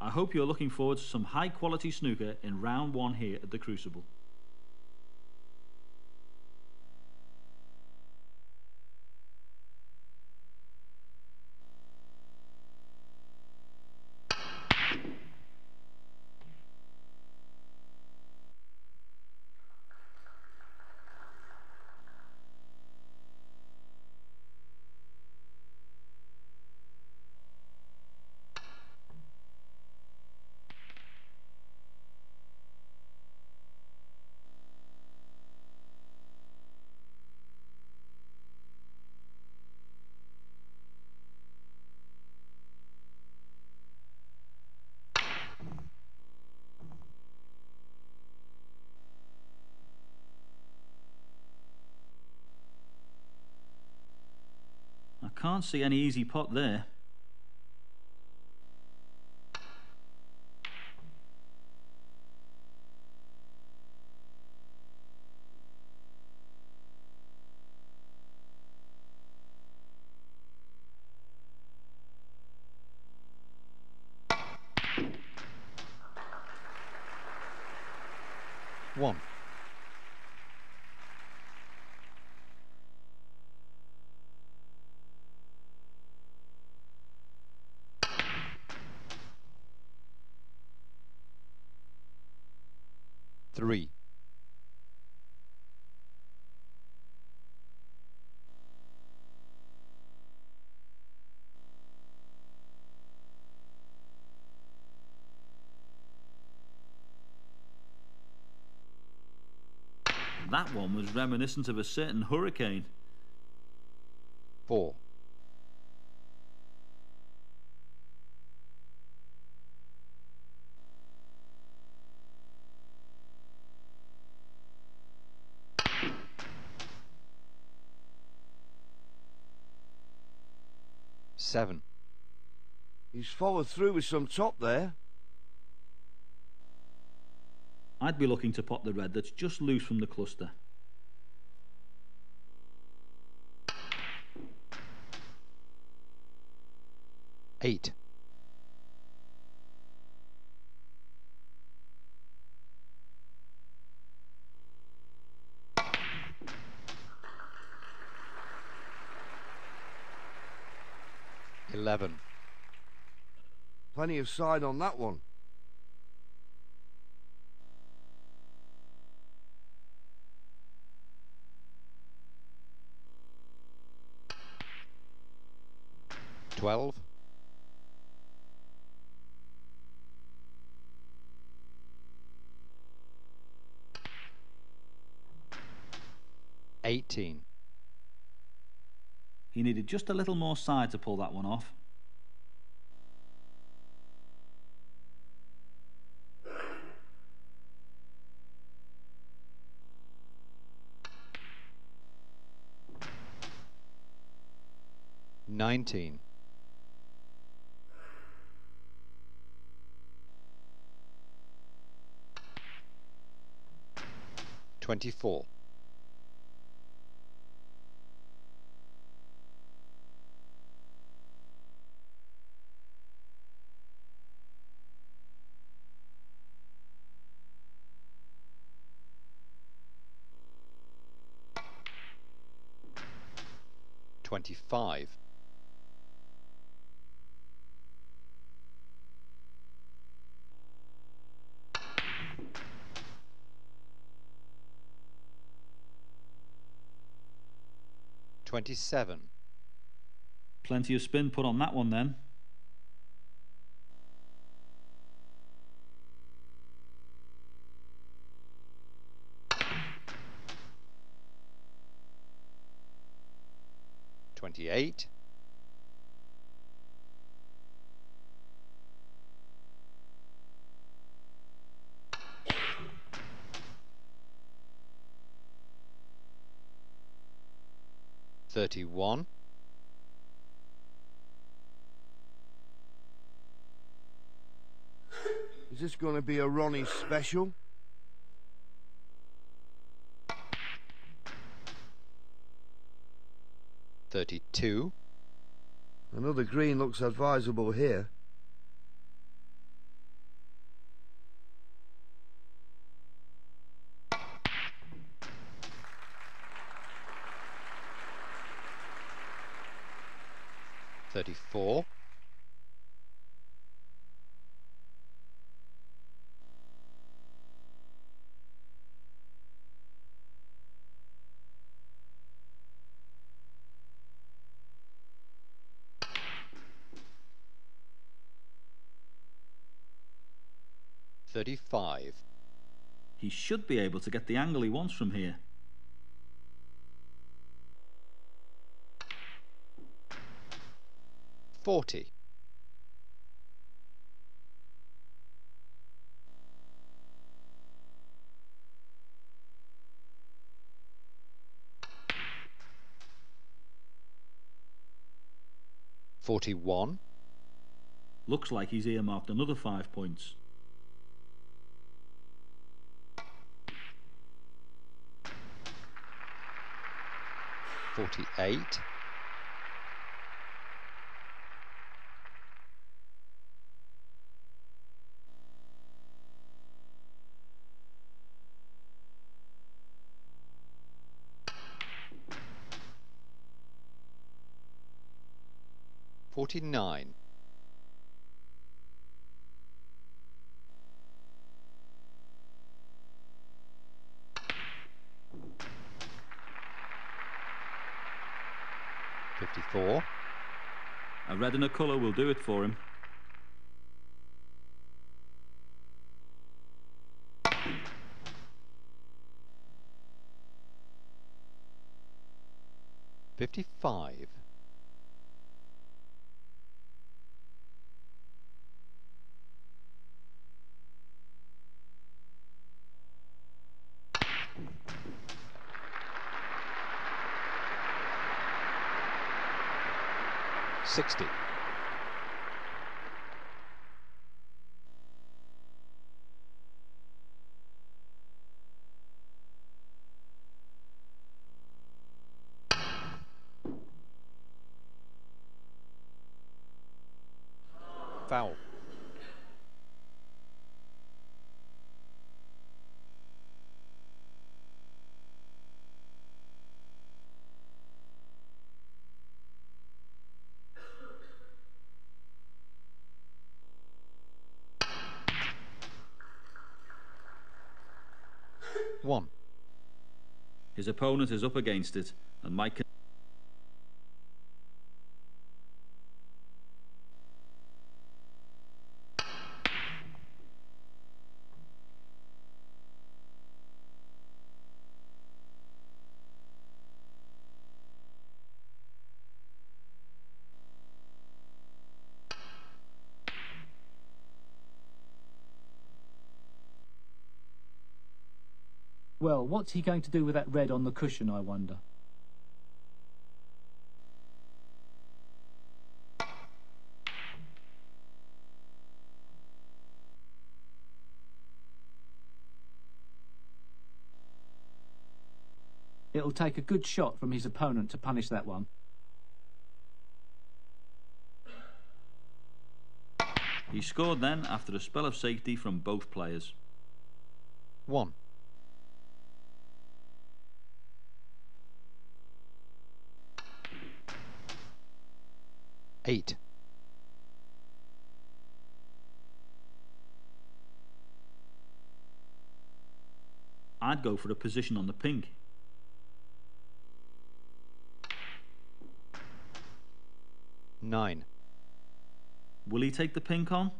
I hope you're looking forward to some high quality snooker in round one here at the Crucible. I can't see any easy pot there. One. Three. That one was reminiscent of a certain hurricane. Four. Seven. He's followed through with some top there. I'd be looking to pot the red that's just loose from the cluster. Eight. Eleven. Plenty of side on that one. Twelve. Eighteen. He needed just a little more side to pull that one off. Nineteen. Twenty-four. Twenty-five. Twenty-seven. Plenty of spin put on that one then. Twenty-eight. Thirty-one. Is this going to be a Ronnie special? Thirty-two. Another green looks advisable here. 34, thirty-five, He should be able to get the angle he wants from here. Forty, forty-one, Looks like he's earmarked another five points. forty-eight, forty-nine, fifty-four, A red and a colour will do it for him. fifty-five, 60. One, His opponent is up against it, and Mike can Well, what's he going to do with that red on the cushion, I wonder? It'll take a good shot from his opponent to punish that one. He scored then after a spell of safety from both players. one, eight, I'd go for a position on the pink. nine, Will he take the pink on?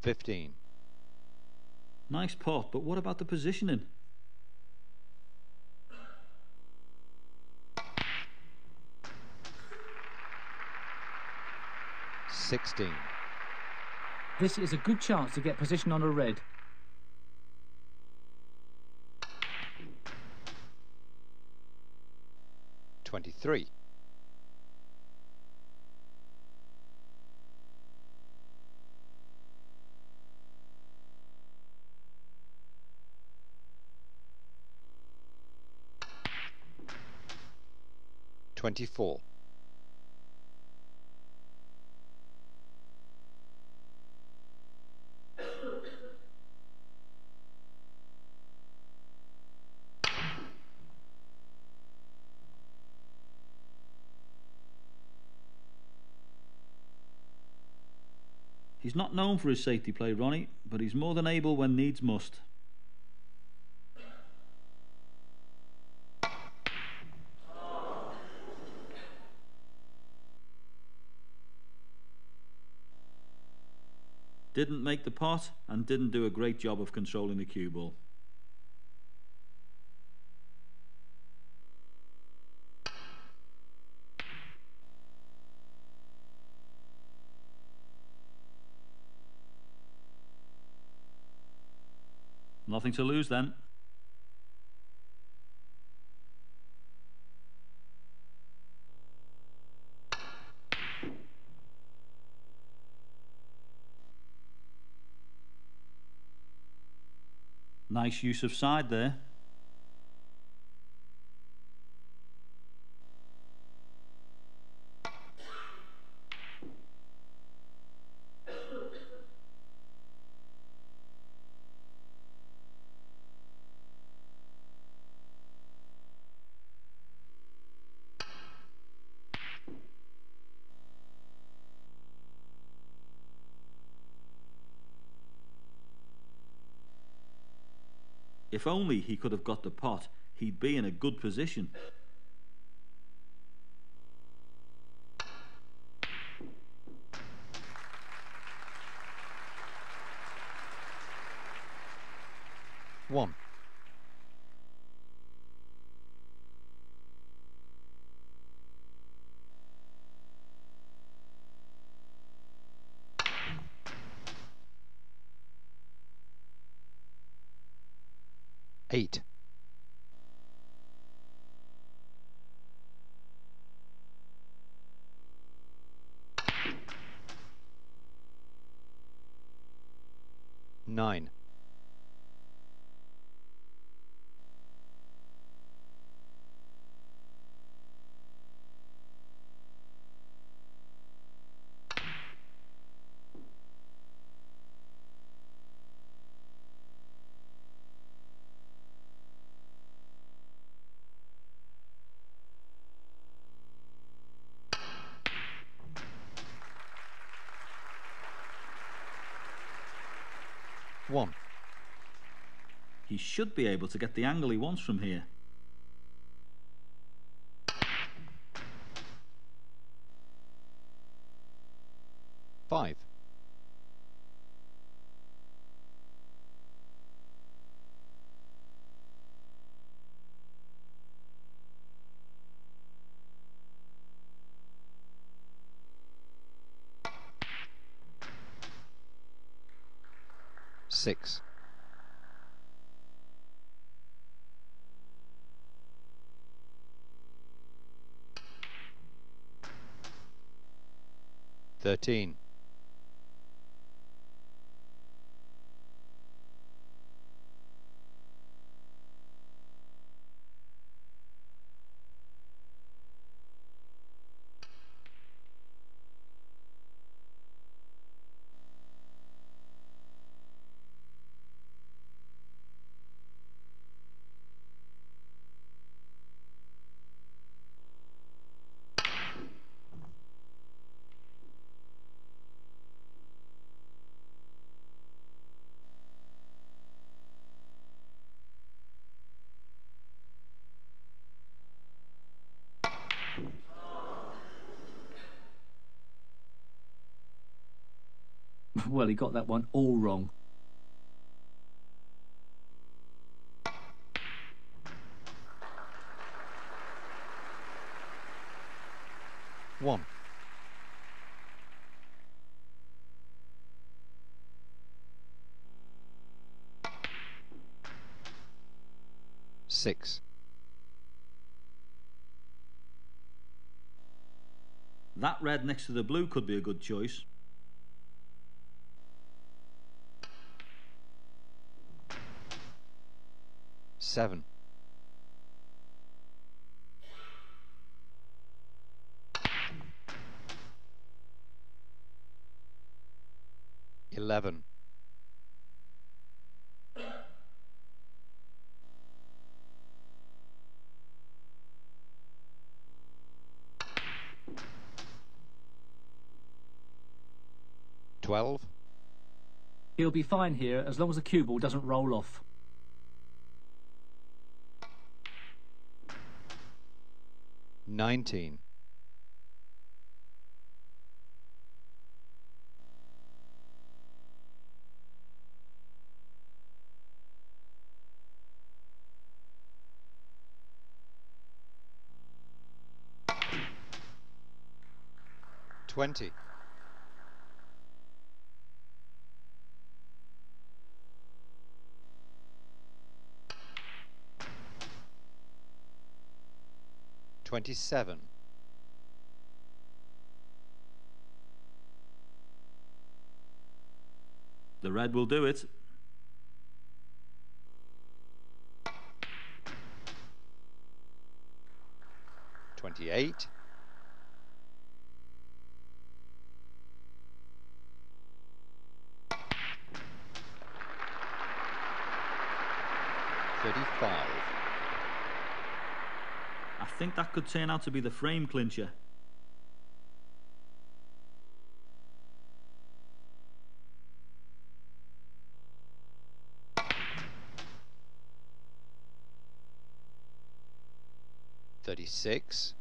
fifteen, Nice pot, but what about the positioning? Sixteen, This is a good chance to get position on a red. twenty-three, twenty-four, He's not known for his safety play, Ronnie, but he's more than able when needs must. Didn't make the pot and didn't do a great job of controlling the cue ball. Nothing to lose then. Nice use of side there. If only he could have got the pot, he'd be in a good position. 9. Should be able to get the angle he wants from here. Five. Six. Thirteen. Well, he got that one all wrong. One. Six. That red next to the blue could be a good choice. Seven. Eleven. Twelve. He'll be fine here as long as the cue ball doesn't roll off. Nineteen. Twenty. Twenty-seven. The red will do it. Twenty-eight. Thirty-five. I think that could turn out to be the frame clincher. Thirty-six.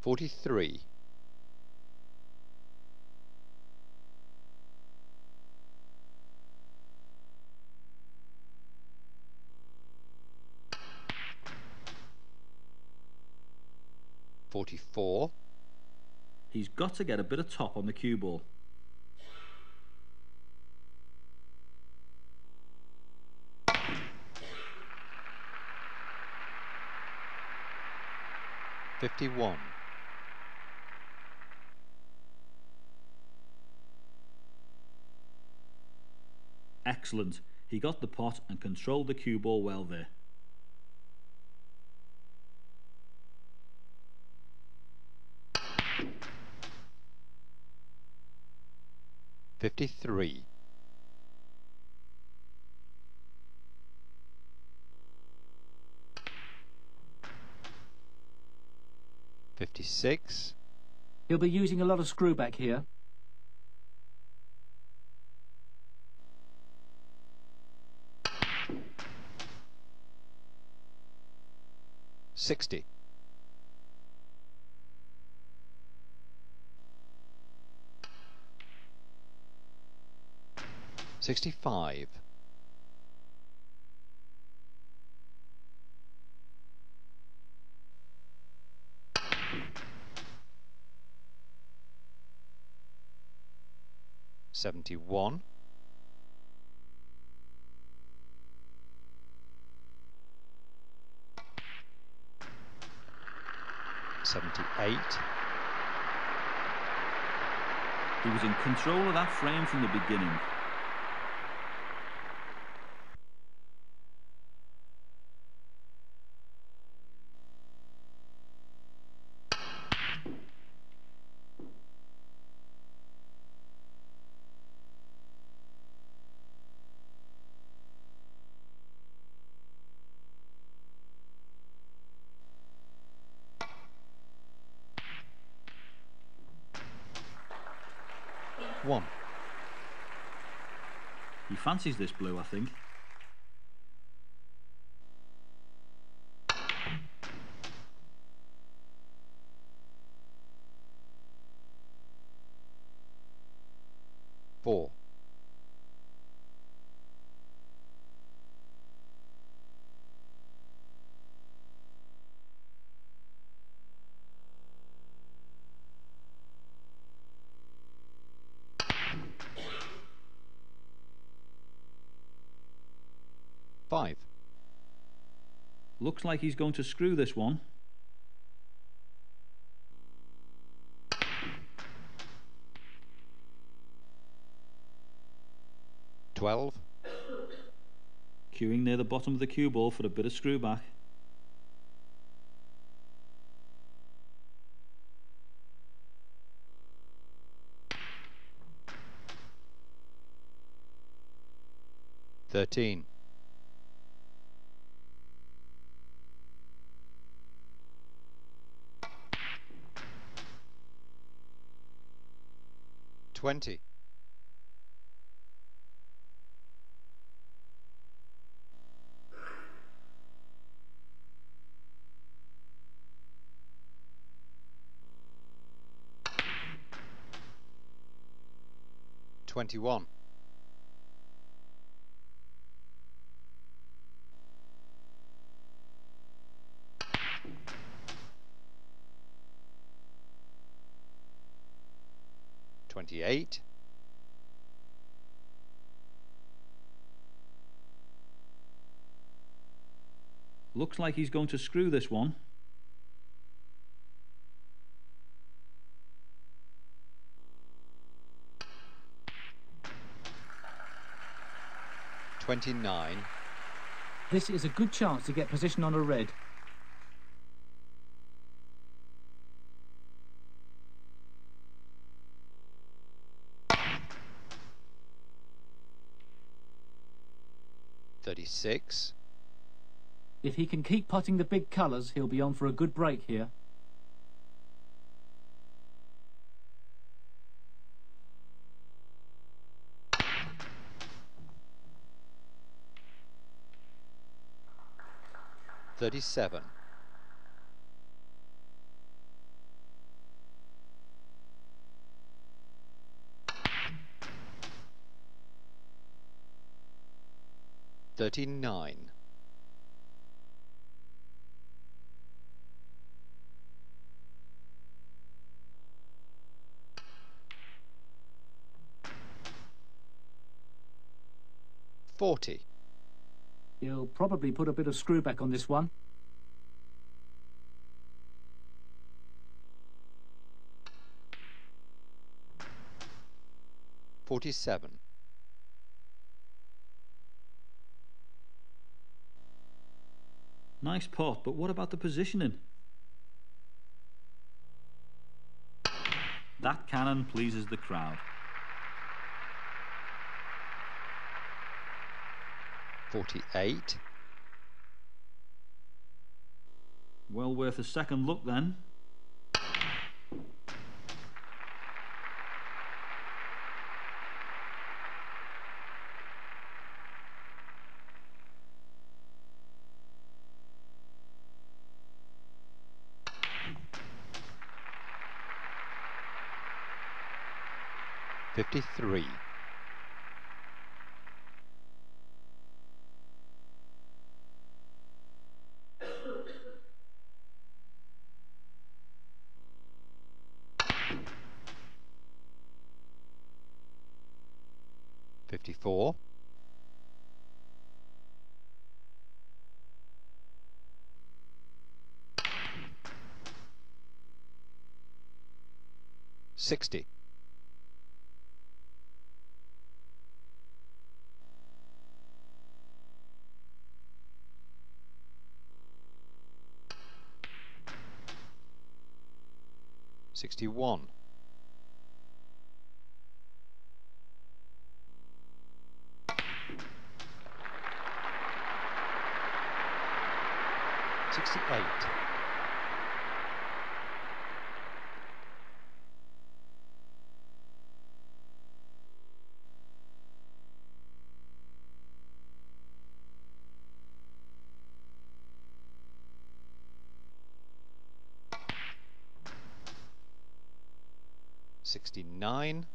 Forty-three. Forty-four. He's got to get a bit of top on the cue ball. Fifty-one. Excellent. He got the pot and controlled the cue ball well there. Fifty-three. Fifty-six. He'll be using a lot of screw back here. Sixty. Sixty-five. Seventy-one. Seventy-eight. He was in control of that frame from the beginning. One. He fancies this blue, I think. Four. Five. Looks like he's going to screw this one. Twelve. Cueing near the bottom of the cue ball for a bit of screw back. Thirteen. 20. Twenty-one. Twenty-eight. Looks like he's going to screw this one. Twenty-nine. This is a good chance to get position on a red. Thirty-six. If he can keep putting the big colours, he'll be on for a good break here. Thirty-seven. Thirty-nine. Forty. He'll probably put a bit of screw back on this one. Forty-seven. Nice pot, but what about the positioning? That cannon pleases the crowd. Forty-eight. Well worth a second look then. Fifty-three. Fifty-four. Sixty. 61 Sixty-nine.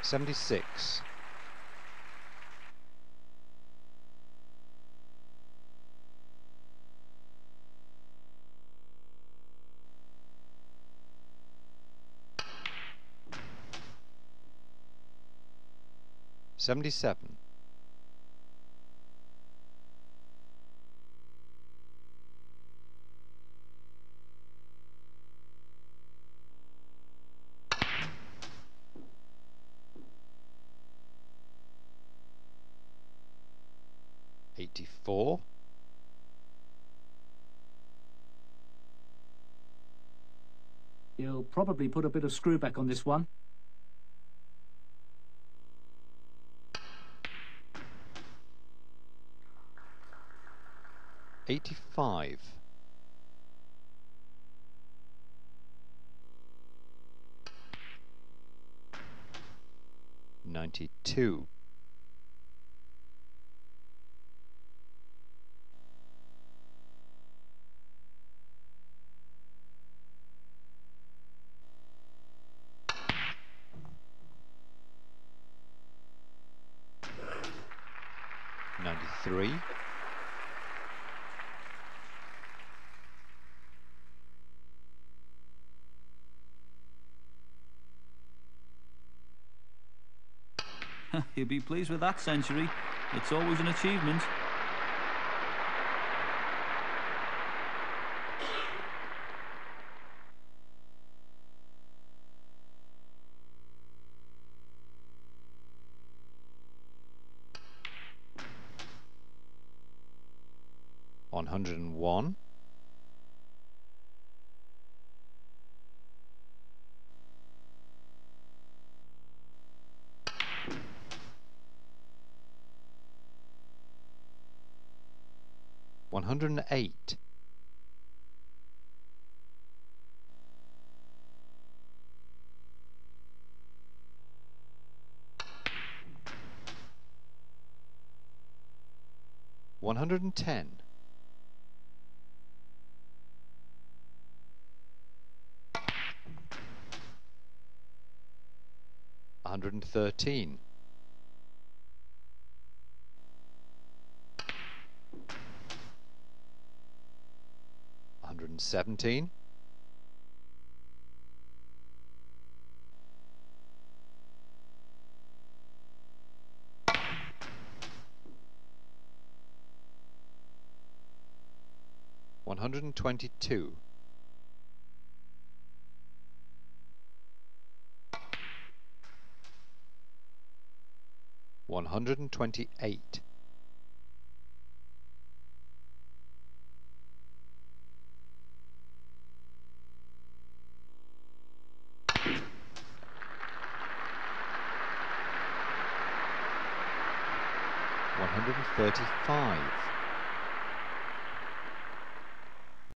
Seventy-six. Seventy-seven. Eighty-four. He'll probably put a bit of screw back on this one. 85 92 He'll be pleased with that century. It's always an achievement. One hundred and one. One hundred and eight. One hundred and ten. A hundred and thirteen. A hundred and seventeen. One hundred and twenty-two. One hundred 35.